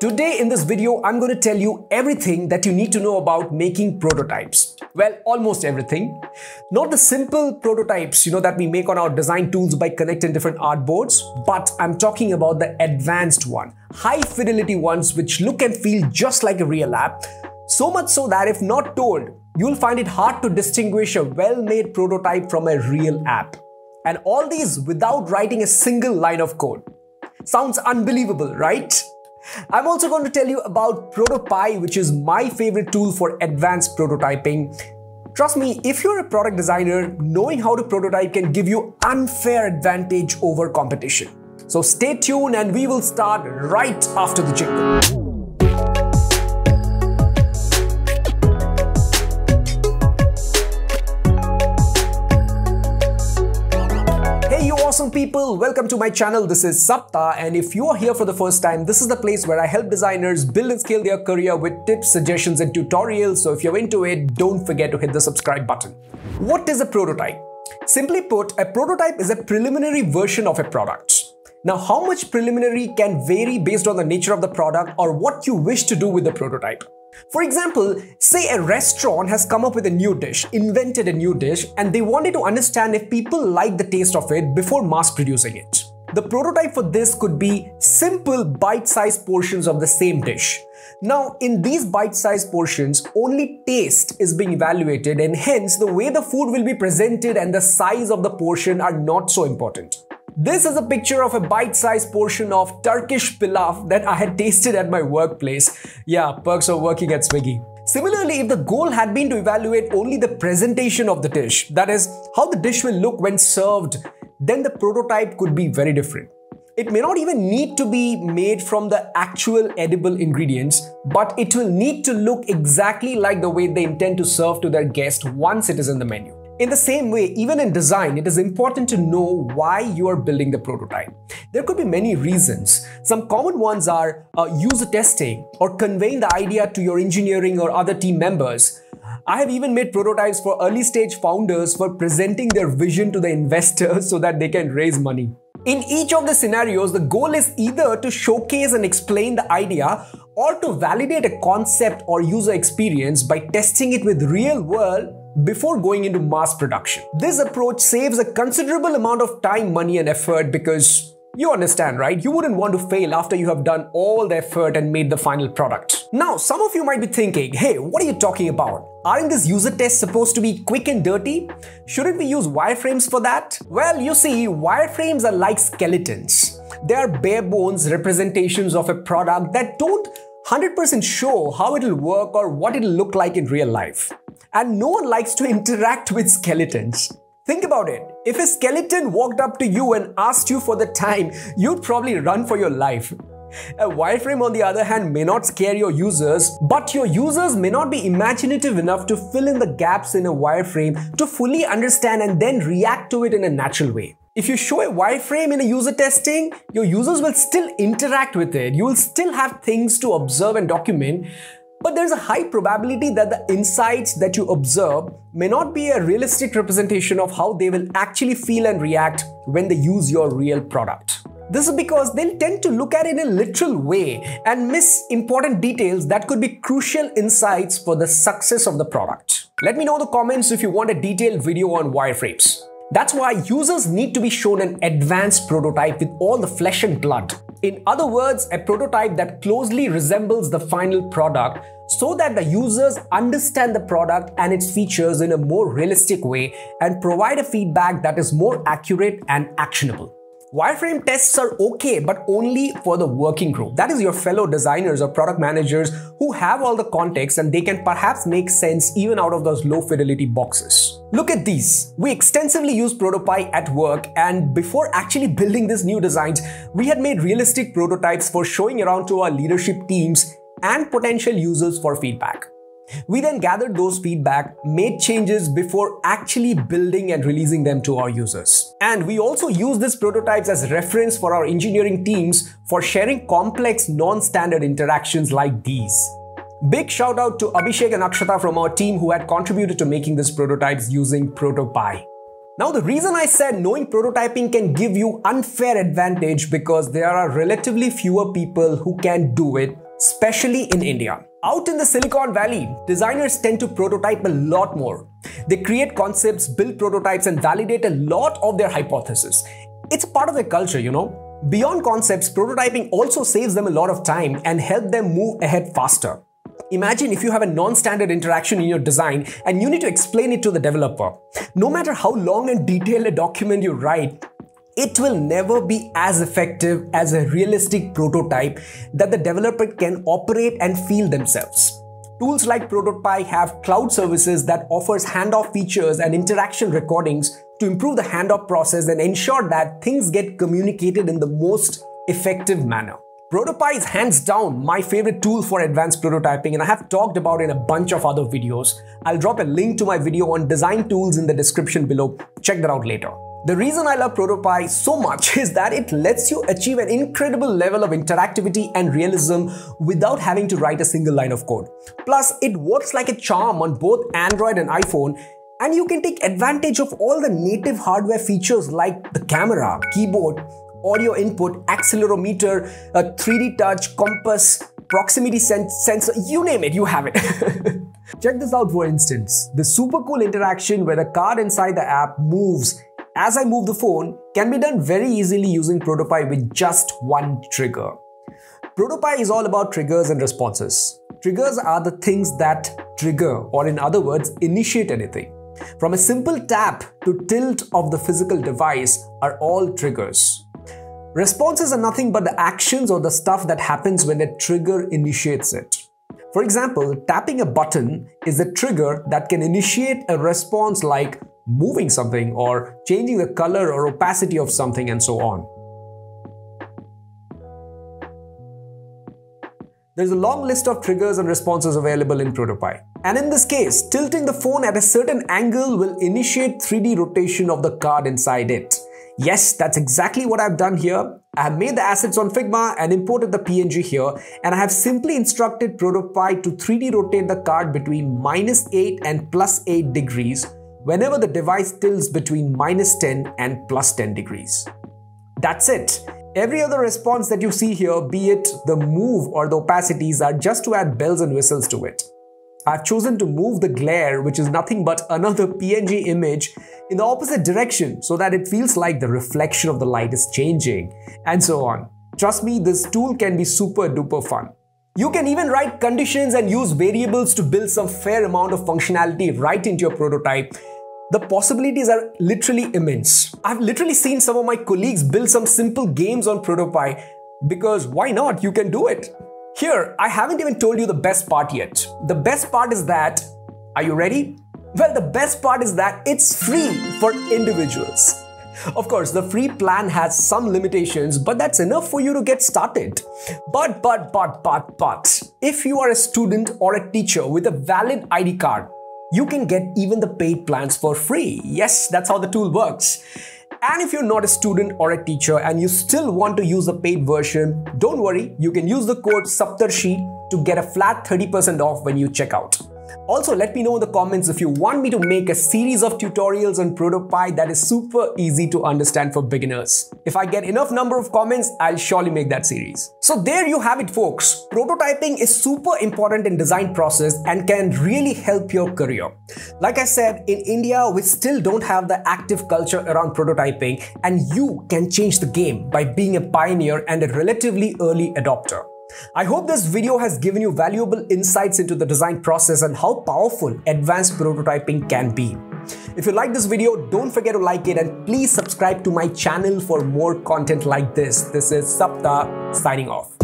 Today in this video, I'm going to tell you everything that you need to know about making prototypes. Well, almost everything. Not the simple prototypes, you know, that we make on our design tools by connecting different artboards, but I'm talking about the advanced one, high fidelity ones which look and feel just like a real app. So much so that if not told, you'll find it hard to distinguish a well-made prototype from a real app. And all these without writing a single line of code. Sounds unbelievable, right? I'm also going to tell you about ProtoPie, which is my favorite tool for advanced prototyping. Trust me, if you're a product designer, knowing how to prototype can give you unfair advantage over competition. So stay tuned and we will start right after the jingle. Awesome people, welcome to my channel. This is Sapta and if you are here for the first time, this is the place where I help designers build and scale their career with tips, suggestions and tutorials. So if you're into it, don't forget to hit the subscribe button. What is a prototype? Simply put, a prototype is a preliminary version of a product. Now, how much preliminary can vary based on the nature of the product or what you wish to do with the prototype. For example, say a restaurant has come up with a new dish, invented a new dish, and they wanted to understand if people like the taste of it before mass producing it. The prototype for this could be simple bite-sized portions of the same dish. Now, in these bite-sized portions, only taste is being evaluated and hence the way the food will be presented and the size of the portion are not so important. This is a picture of a bite-sized portion of Turkish pilaf that I had tasted at my workplace. Yeah, perks of working at Swiggy. Similarly, if the goal had been to evaluate only the presentation of the dish, that is, how the dish will look when served, then the prototype could be very different. It may not even need to be made from the actual edible ingredients, but it will need to look exactly like the way they intend to serve to their guest once it is in the menu. In the same way, even in design, it is important to know why you are building the prototype. There could be many reasons. Some common ones are uh, user testing or conveying the idea to your engineering or other team members. I have even made prototypes for early stage founders for presenting their vision to the investors so that they can raise money. In each of the scenarios, the goal is either to showcase and explain the idea or to validate a concept or user experience by testing it with real world before going into mass production. This approach saves a considerable amount of time, money, and effort because you understand, right? You wouldn't want to fail after you have done all the effort and made the final product. Now, some of you might be thinking, hey, what are you talking about? Aren't these user tests supposed to be quick and dirty? Shouldn't we use wireframes for that? Well, you see, wireframes are like skeletons. They are bare bones representations of a product that don't 100% show how it'll work or what it'll look like in real life. And no one likes to interact with skeletons. Think about it. If a skeleton walked up to you and asked you for the time, you'd probably run for your life. A wireframe, on the other hand, may not scare your users, but your users may not be imaginative enough to fill in the gaps in a wireframe to fully understand and then react to it in a natural way. If you show a wireframe in a user testing, your users will still interact with it. You will still have things to observe and document, but there's a high probability that the insights that you observe may not be a realistic representation of how they will actually feel and react when they use your real product. This is because they'll tend to look at it in a literal way and miss important details that could be crucial insights for the success of the product. Let me know in the comments if you want a detailed video on wireframes. That's why users need to be shown an advanced prototype with all the flesh and blood. In other words, a prototype that closely resembles the final product so that the users understand the product and its features in a more realistic way and provide a feedback that is more accurate and actionable. Wireframe tests are okay, but only for the working group. That is your fellow designers or product managers who have all the context and they can perhaps make sense even out of those low fidelity boxes. Look at these. We extensively use ProtoPie at work and before actually building these new designs, we had made realistic prototypes for showing around to our leadership teams and potential users for feedback. We then gathered those feedback, made changes before actually building and releasing them to our users. And we also use these prototypes as reference for our engineering teams for sharing complex non-standard interactions like these. Big shout out to Abhishek and Akshata from our team who had contributed to making these prototypes using ProtoPie. Now the reason I said knowing prototyping can give you unfair advantage because there are relatively fewer people who can do it especially in India. Out in the Silicon Valley, designers tend to prototype a lot more. They create concepts, build prototypes, and validate a lot of their hypotheses. It's part of their culture, you know. Beyond concepts, prototyping also saves them a lot of time and help them move ahead faster. Imagine if you have a non-standard interaction in your design and you need to explain it to the developer. No matter how long and detailed a document you write, it will never be as effective as a realistic prototype that the developer can operate and feel themselves. Tools like Protopie have cloud services that offers handoff features and interaction recordings to improve the handoff process and ensure that things get communicated in the most effective manner. Protopie is hands down my favorite tool for advanced prototyping and I have talked about it in a bunch of other videos. I'll drop a link to my video on design tools in the description below. Check that out later. The reason I love Protopie so much is that it lets you achieve an incredible level of interactivity and realism without having to write a single line of code. Plus, it works like a charm on both Android and iPhone and you can take advantage of all the native hardware features like the camera, keyboard, audio input, accelerometer, a 3D touch, compass, proximity sensor, you name it, you have it. Check this out for instance. The super cool interaction where the card inside the app moves as I move the phone can be done very easily using Protopie with just one trigger. Protopie is all about triggers and responses. Triggers are the things that trigger, or in other words, initiate anything. From a simple tap to tilt of the physical device are all triggers. Responses are nothing but the actions or the stuff that happens when a trigger initiates it. For example, tapping a button is a trigger that can initiate a response like moving something or changing the color or opacity of something and so on. There's a long list of triggers and responses available in Protopie. And in this case, tilting the phone at a certain angle will initiate 3D rotation of the card inside it. Yes, that's exactly what I've done here. I have made the assets on Figma and imported the PNG here and I have simply instructed Protopie to 3D rotate the card between minus 8 and plus 8 degrees whenever the device tilts between minus 10 and plus 10 degrees. That's it. Every other response that you see here, be it the move or the opacities, are just to add bells and whistles to it. I've chosen to move the glare, which is nothing but another PNG image, in the opposite direction so that it feels like the reflection of the light is changing, and so on. Trust me, this tool can be super duper fun. You can even write conditions and use variables to build some fair amount of functionality right into your prototype. The possibilities are literally immense. I've literally seen some of my colleagues build some simple games on Protopie because why not? You can do it. Here, I haven't even told you the best part yet. The best part is that, are you ready? Well, the best part is that it's free for individuals. Of course, the free plan has some limitations, but that's enough for you to get started. But, but, but, but, but, if you are a student or a teacher with a valid ID card, you can get even the paid plans for free. Yes, that's how the tool works. And if you're not a student or a teacher and you still want to use the paid version, don't worry, you can use the code SAPTARSHI to get a flat 30% off when you check out. Also, let me know in the comments if you want me to make a series of tutorials on Protopie that is super easy to understand for beginners. If I get enough number of comments, I'll surely make that series. So there you have it folks. Prototyping is super important in design process and can really help your career. Like I said, in India, we still don't have the active culture around prototyping and you can change the game by being a pioneer and a relatively early adopter. I hope this video has given you valuable insights into the design process and how powerful advanced prototyping can be. If you like this video, don't forget to like it and please subscribe to my channel for more content like this. This is Sapta signing off.